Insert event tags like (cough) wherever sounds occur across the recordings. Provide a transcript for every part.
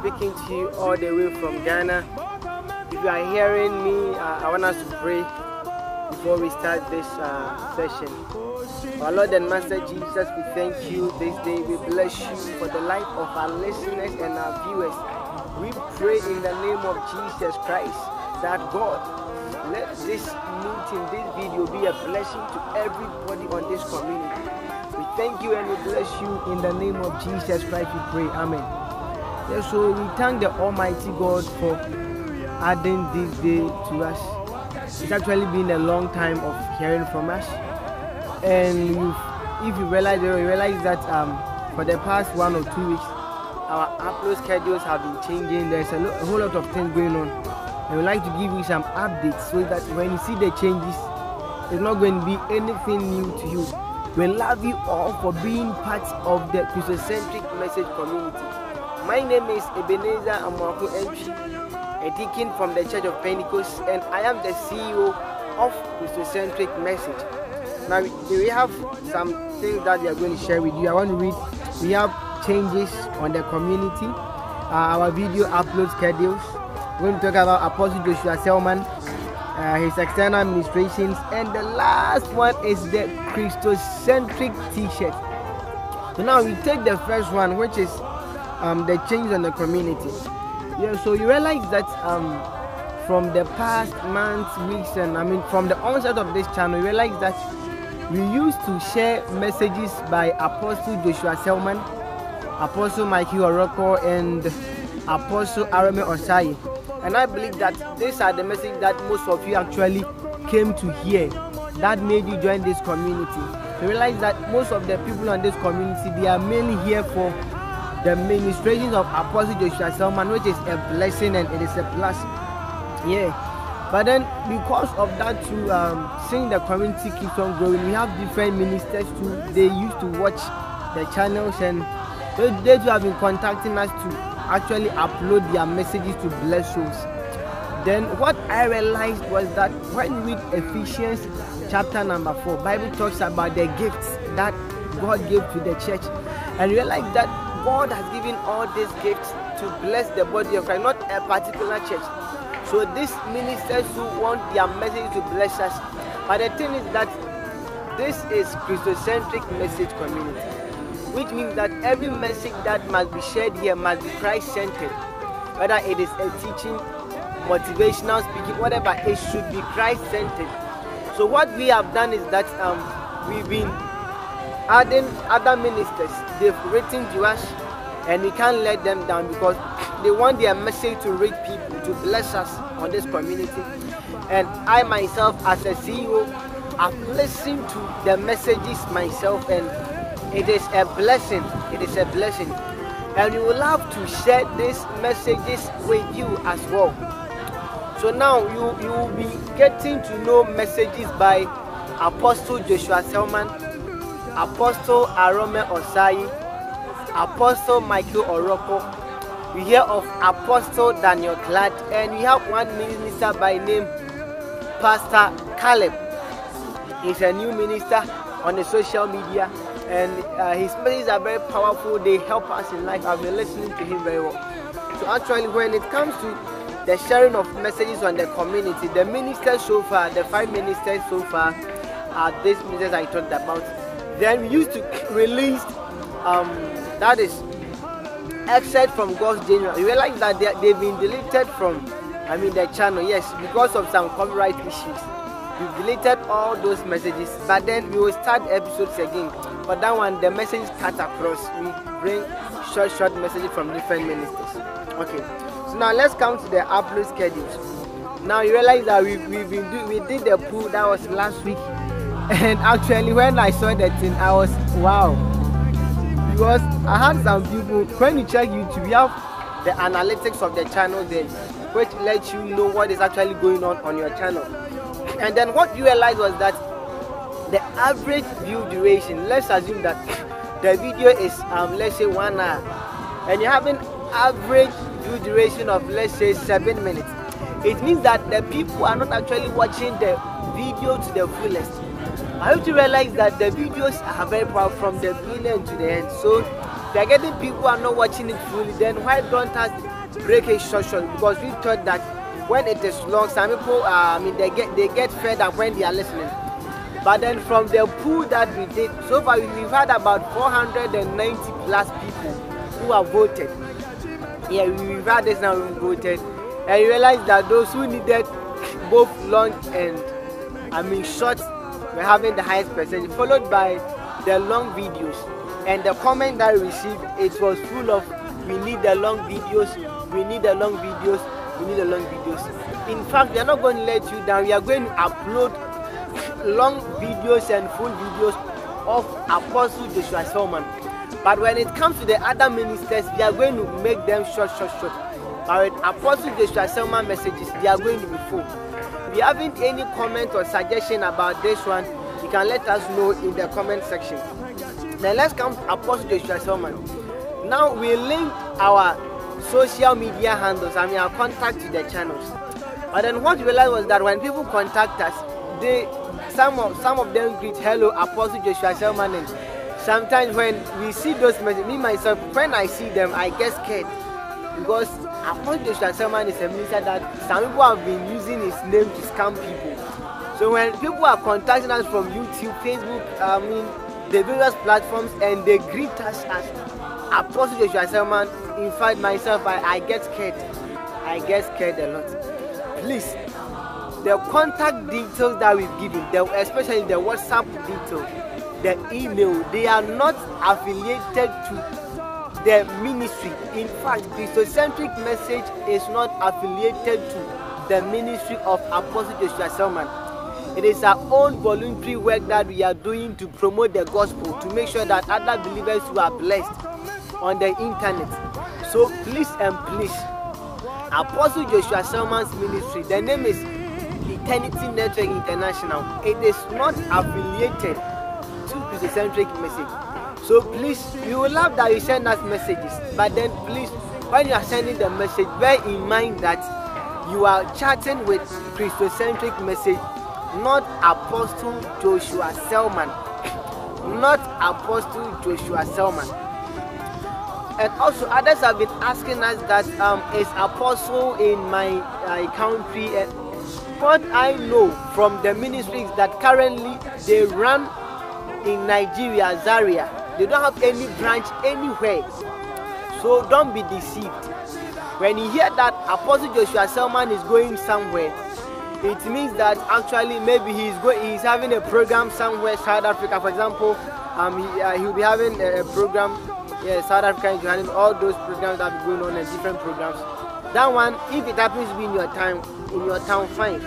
speaking to you all the way from Ghana. If you are hearing me, uh, I want us to pray before we start this uh, session. Our Lord and Master Jesus, we thank you this day. We bless you for the life of our listeners and our viewers. We pray in the name of Jesus Christ that God, let this meeting, this video be a blessing to everybody on this community. We thank you and we bless you in the name of Jesus Christ. We pray. Amen. So we thank the Almighty God for adding this day to us. It's actually been a long time of hearing from us, and if you realize, you realize that um, for the past one or two weeks, our upload schedules have been changing. There's a, lo- a whole lot of things going on, and we'd like to give you some updates so that when you see the changes, it's not going to be anything new to you. We love you all for being part of the Christocentric message community. My name is Ebenezer Amwaku Entry, a deacon from the Church of Pentecost, and I am the CEO of Christocentric Message. Now, we- have some things that we are going to share with you. I want to read. We have changes on the community, uh, our video upload schedules. We're going to talk about Apostle Joshua Selman, uh, his external administrations, and the last one is the Christocentric T-shirt. So now we take the first one, which is um, the change in the community. Yeah, so you realize that um, from the past months, weeks, and I mean from the onset of this channel, you realize that we used to share messages by Apostle Joshua Selman, Apostle Mikey Oroko, and Apostle Arame Osai. And I believe that these are the messages that most of you actually came to hear that made you join this community. You realize that most of the people on this community they are mainly here for the ministrations of Apostle Joshua Selman, which is a blessing and it is a plus. Yeah. But then because of that to um, seeing the community keeps on growing, we have different ministers too. They used to watch the channels and they, they too have been contacting us to actually upload their messages to bless souls. Then what I realized was that when you read Ephesians chapter number four, Bible talks about the gifts that God gave to the church, and realize that God has given all these gifts to bless the body of Christ, not a particular church. So these ministers who want their message to bless us, but the thing is that this is Christocentric message community, which means that every message that must be shared here must be Christ-centered, whether it is a teaching, motivational speaking, whatever, it should be Christ-centered. So what we have done is that um, we've been adding other ministers. They've written to us, and we can't let them down because they want their message to reach people, to bless us on this community. And I myself, as a CEO, I've listened to the messages myself, and it is a blessing. It is a blessing. And we will love to share these messages with you as well. So now you you will be getting to know messages by Apostle Joshua Selman, Apostle Arome Osai, Apostle Michael Oroko. We hear of Apostle Daniel Cladd, and we have one minister by name Pastor Caleb. He's a new minister on the social media, and uh, his messages are very powerful. They help us in life. I've been listening to him very well. So actually, when it comes to the sharing of messages on the community, the ministers so far, the five ministers so far, are these ministers I talked about. Then we used to release, um, that is, excerpt from God's General. You realize that they, they've been deleted from, I mean, the channel, yes, because of some copyright issues. We've deleted all those messages, but then we will start episodes again. For that one, the message cut across. We bring short, short messages from different ministers. Okay, so now let's come to the upload schedules. Now you realize that we we've been do, we did the pool that was last week, and actually when I saw that thing, I was wow because I had some people when you check YouTube, you have the analytics of the channel there, which lets you know what is actually going on on your channel. And then what you realize was that the average view duration, let's assume that (laughs) the video is um, let's say one hour, and you have an average view duration of let's say seven minutes. It means that the people are not actually watching the video to the fullest. I hope you realize that the videos are very powerful from the beginning to the end. So they're getting people who are not watching it fully. Then why don't us break it short short because we thought that when it is long, some people, uh, I mean, they get they get fed up when they are listening. But then from the pool that we did, so far we've had about 490 plus people who have voted. Yeah, we've had this now, we voted. And you realize that those who needed both long and, I mean, short were having the highest percentage, followed by the long videos. And the comment that I received, it was full of, we need the long videos, we need the long videos, we need the long videos. In fact, we are not going to let you down. We are going to upload (laughs) long videos and full videos of Apostle Joshua Selman. But when it comes to the other ministers, we are going to make them short, short, short. But with Apostle Joshua Selman messages, they are going to be full. If you haven't any comment or suggestion about this one, you can let us know in the comment section. Then let's come Apostle Joshua Selman. Now we link our social media handles I mean our contact to the channels. But then what we realized was that when people contact us, they some of some of them greet hello Apostle Joshua Selman and sometimes when we see those messages, me myself when I see them I get scared because Apostle Joshua Selman is a minister that some people have been using his name to scam people. So when people are contacting us from YouTube, Facebook, I mean the various platforms and they greet us as Apostle Joshua Selman, in fact myself I, I get scared. I get scared a lot. Please, the contact details that we've given, the, especially the WhatsApp details, the email, they are not affiliated to the ministry. In fact, Christocentric message is not affiliated to the ministry of Apostle Joshua Selman. It is our own voluntary work that we are doing to promote the gospel, to make sure that other believers who are blessed on the internet. So please and please, Apostle Joshua Selman's ministry, the name is Eternity Network International. It is not affiliated to Christocentric message. So please, we will love that you send us messages, but then please, when you are sending the message, bear in mind that you are chatting with Christocentric message not Apostle Joshua Selman. (coughs) Not Apostle Joshua Selman. And also, others have been asking us that um, is Apostle in my uh, country. And what I know from the ministries that currently they run in Nigeria, Zaria, they don't have any branch anywhere. So don't be deceived. When you hear that Apostle Joshua Selman is going somewhere, it means that actually maybe he's going he's having a program somewhere South Africa for example um he, uh, he'll be having a, a, program yeah South Africa in all those programs that be going on and different programs that one if it happens to be in your time in your town fine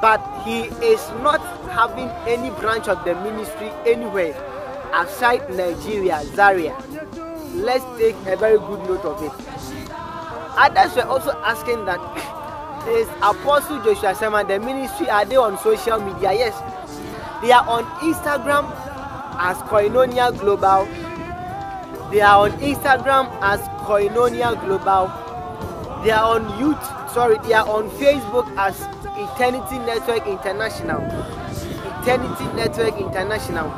but he is not having any branch of the ministry anywhere outside Nigeria Zaria let's take a very good note of it others were also asking that (coughs) is Apostle Joshua Selman. The ministry are they on social media? Yes, they are on Instagram as Koinonia Global. They are on Instagram as Koinonia Global. They are on YouTube. Sorry, they are on Facebook as Eternity Network International. Eternity Network International,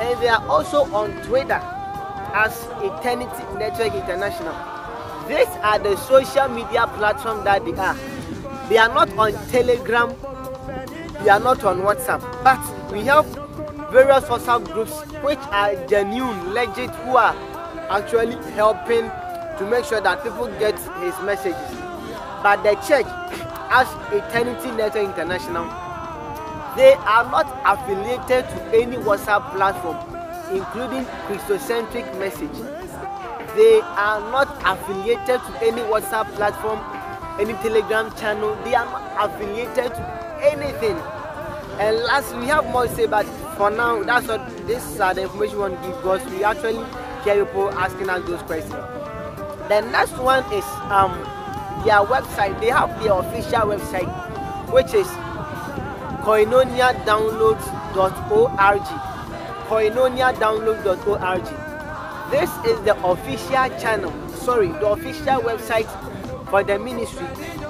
and they are also on Twitter as Eternity Network International. These are the social media platforms that they are. They are not on Telegram, they are not on WhatsApp, but we have various WhatsApp groups which are genuine, legit, who are actually helping to make sure that people get his messages. But the church, as Eternity Network International, they are not affiliated to any WhatsApp platform, including Christocentric message. They are not affiliated to any WhatsApp platform any telegram channel. They are not affiliated to anything. And last we have more to say but for now that's what this is the information we want to give because we actually hear people asking us those questions. The next one is um their website. They have their official website which is koinoniadownloads.org koinoniadownloads.org this is the official channel sorry the official website for the ministry.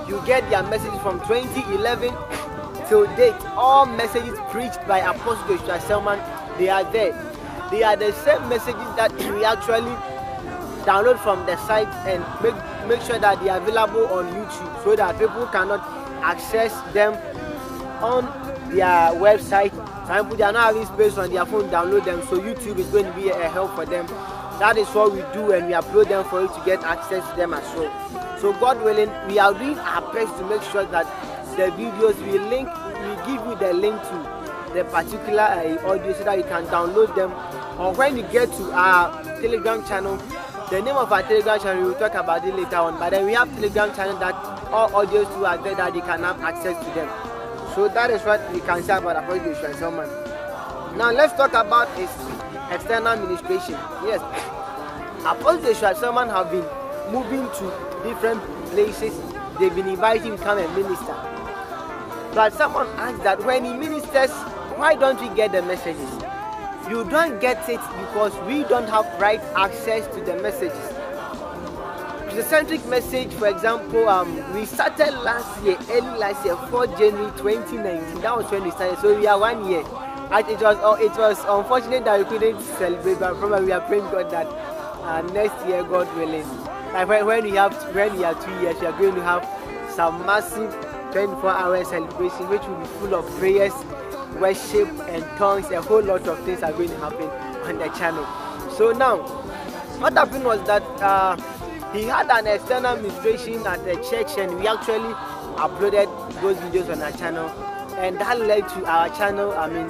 You get their messages from 2011 (laughs) till date. All messages preached by Apostle Joshua Selman, they are there. They are the same messages that (clears throat) we actually download from the site and make make sure that they are available on YouTube so that people cannot access them on their website. Some people they are not having space on their phone download them, so YouTube is going to be a help for them. That is what we do, and we upload them for you to get access to them as well. So God willing, we are doing our best to make sure that the videos we link, we give you the link to the particular uh, audio so that you can download them. Or when you get to our Telegram channel, the name of our Telegram channel we will talk about it later on. But then we have Telegram channel that all audios to are there that you can have access to them. So that is what we can say about Apostle Joshua Selman. Now let's talk about his external administration. Yes, Apostle Joshua Selman have been moving to different places. They've been inviting him to come and minister. But someone asked that when he ministers, why don't we get the messages? You don't get it because we don't have right access to the messages the centric message, for example, um, we started last year, early last year, 4 January 2019. That was when we started. So we are one year. And it was uh, it was unfortunate that we couldn't celebrate, but probably we are praying God that uh, next year, God willing, like when, when we have when we have two years, we are going to have some massive 24-hour celebration, which will be full of prayers, worship, and tongues. A whole lot of things are going to happen on the channel. So now, what happened was that. Uh, he had an external administration at the church and we actually uploaded those videos on our channel. And that led to our channel i mean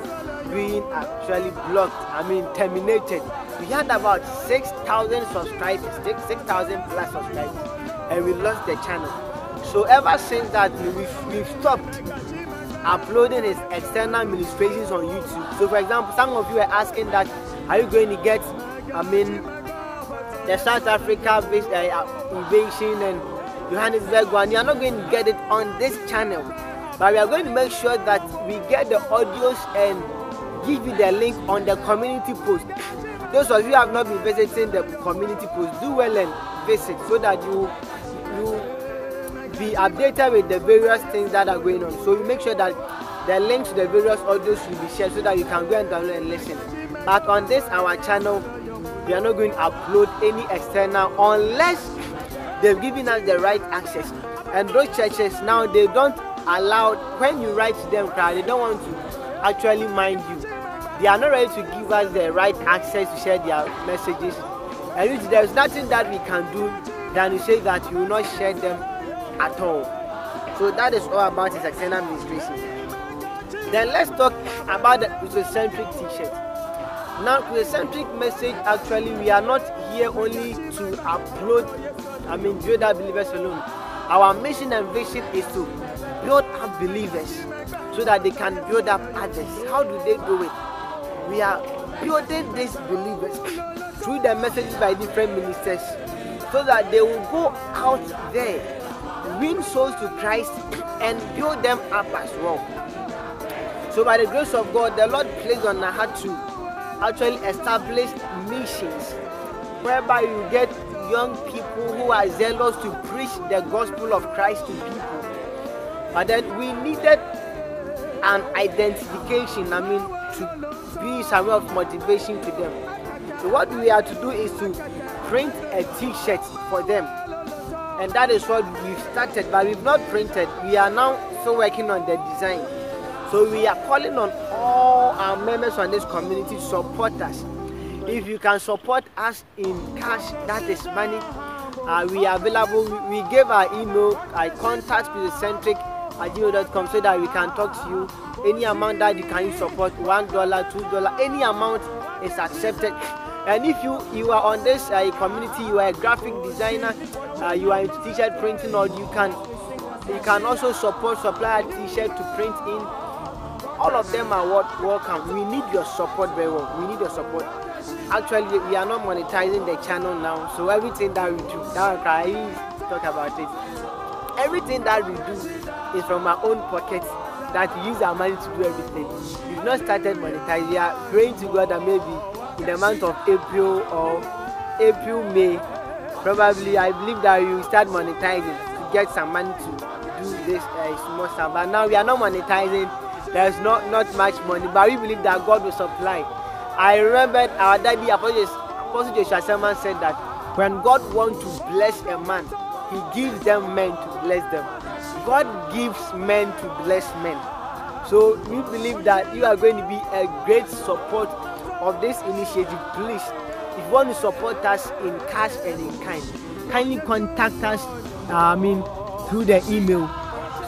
being actually blocked i mean terminated. We had about 6000 subscribers 6000 plus subscribers and we lost the channel. So ever since that we've, we've stopped uploading his external administrations on youtube. So for example some of you are asking that are you going to get i mean the South Africa uh, invasion and Johannesburg one. You are not going to get it on this channel, but we are going to make sure that we get the audios and give you the link on the community post. Those of you who have not been visiting the community post, do well and visit so that you you be updated with the various things that are going on. So you make sure that the links to the various audios will be shared so that you can go and download and listen. But on this our channel, we are not going to upload any external unless they've given us the right access. And those churches now they don't allow when you write to them they don't want to actually mind you. They are not ready to give us the right access to share their messages. And if there's nothing that we can do than to say that you will not share them at all. So that is all about his external administration then let's talk about the centric t-shirt now, Chriscentric message actually, we are not here only to upload, I mean, build up believers alone. Our mission and vision is to build up believers so that they can build up others. How do they do it? We are building these believers through the messages by different ministers so that they will go out there, win souls to Christ, and build them up as well. So, by the grace of God, the Lord placed on our heart to actually established missions whereby you get young people who are zealous to preach the gospel of Christ to people. But then we needed an identification, I mean, to be some of motivation to them. So what we have to do is to print a t-shirt for them. And that is what we've started, but we've not printed. We are now still working on the design. So we are calling on all our members on this community support us. If you can support us in cash, that is money. Uh, we are available. We, gave our email, I contact centric at gmail.com so that we can talk to you. Any amount that you can support, one dollar, two dollar, any amount is accepted. And if you you are on this uh, community, you are a graphic designer, uh, you are into t-shirt printing, or you can you can also support supply t-shirt to print in all of them are what welcome. We need your support very well. We need your support. Actually, we are not monetizing the channel now, so everything that we do, that I talk about it. Everything that we do is from our own pockets. That we use our money to do everything. We've not started monetizing. We are praying to God that maybe in the month of April or April, May, probably I believe that will start monetizing to get some money to do this uh, small stuff. But now we are not monetizing there's not, not much money, but we believe that God will supply. I remember our daddy, Apostle, Joshua Selman said that when God wants to bless a man, He gives them men to bless them. God gives men to bless men. So we believe that you are going to be a great support of this initiative. Please, if you want to support us in cash and in kind, kindly contact us. I mean, through the email,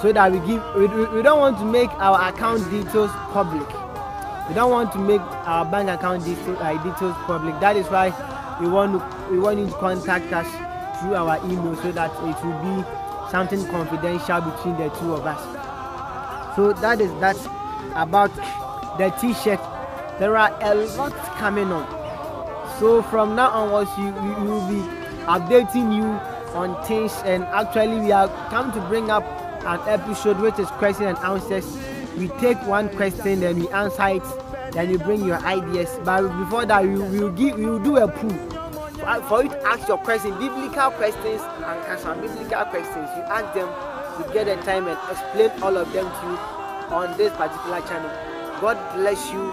so that we give. We, we don't want to make our account details public. We don't want to make our bank account details, uh, details public. That is why we want to we want you to contact us through our email so that it will be something confidential between the two of us. So that is that about the t-shirt. There are a lot coming on. So from now onwards, you will be updating you on things and actually we are come to bring up an episode which is question and answers. We take one question then we answer it, then you bring your ideas. But before that, we will give we will do a pool for you to ask your question, biblical questions and some biblical questions. You ask them, you get the time and explain all of them to you on this particular channel. God bless you.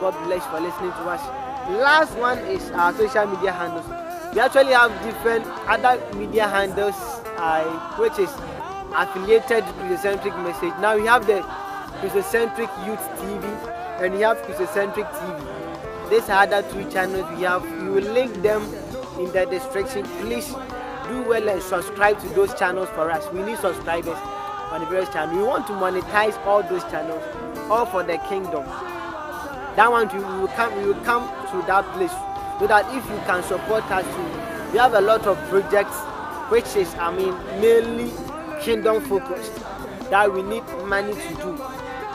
God bless for listening to us. Last one is our social media handles. We actually have different other media handles, uh, which is affiliated the Centric Message. Now we have the Christocentric Youth TV and we have Christocentric TV. These are other two channels we have. We will link them in the description. Please do well and subscribe to those channels for us. We need subscribers on the various channels. We want to monetize all those channels, all for the kingdom. That one we will come we will come to that place so that if you can support us. We have a lot of projects which is I mean mainly kingdom focused that we need money to do.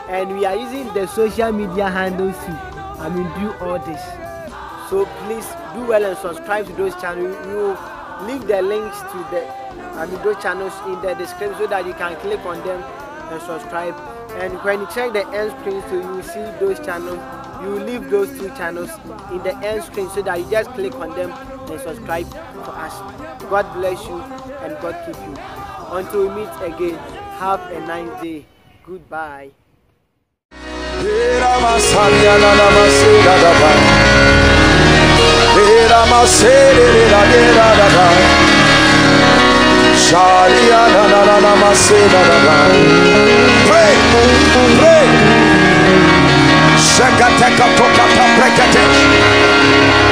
And we are using the social media handles to I mean do all this. So please do well and subscribe to those channels. You leave the links to the I mean those channels in the description so that you can click on them and subscribe. And when you check the end screen, so you will see those channels. You leave those two channels in the end screen so that you just click on them and subscribe to us. God bless you and God keep you. Until we meet again, have a nice day. Goodbye. Pray, pray. Shakateka tokata brekete.